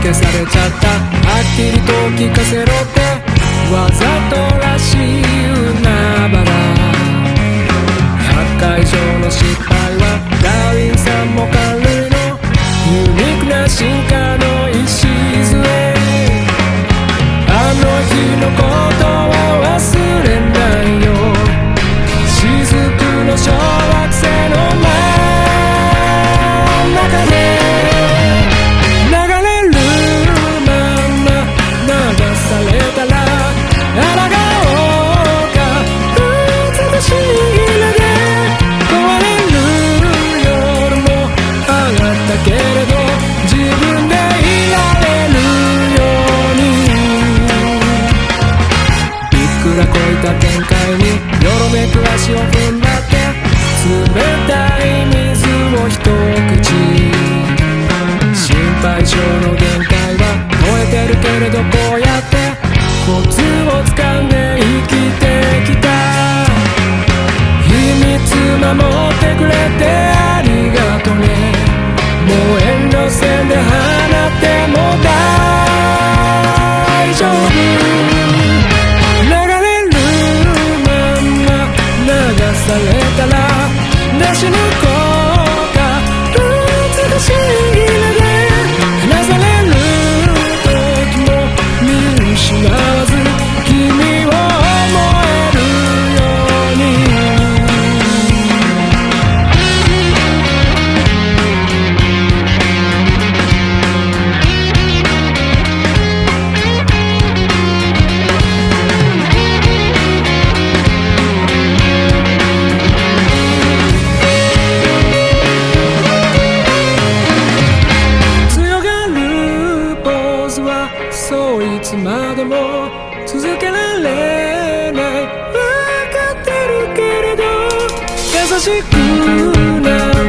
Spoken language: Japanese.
消されちゃった。はっきりと聞かせろって。わざとらけれど自分でいられるように。いくらこいた展開によろめく足を踏んだって冷たい水を一口。心配性。つまでも続けられない。分かってるけれど優しくな